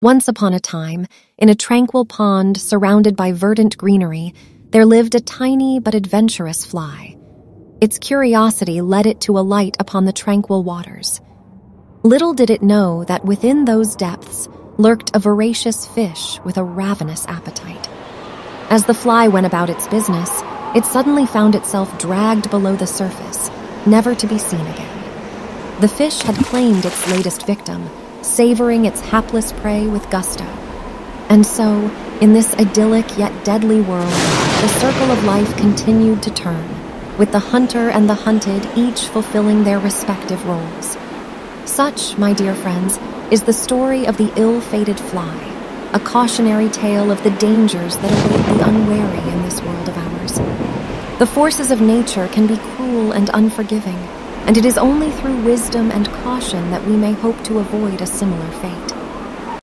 Once upon a time, in a tranquil pond surrounded by verdant greenery, there lived a tiny but adventurous fly. Its curiosity led it to alight upon the tranquil waters. Little did it know that within those depths lurked a voracious fish with a ravenous appetite. As the fly went about its business, it suddenly found itself dragged below the surface, never to be seen again. The fish had claimed its latest victim, savoring its hapless prey with gusto. And so, in this idyllic yet deadly world, the circle of life continued to turn, with the hunter and the hunted each fulfilling their respective roles. Such, my dear friends, is the story of the ill fated fly, a cautionary tale of the dangers that await the unwary in this world of ours. The forces of nature can be cruel and unforgiving and it is only through wisdom and caution that we may hope to avoid a similar fate.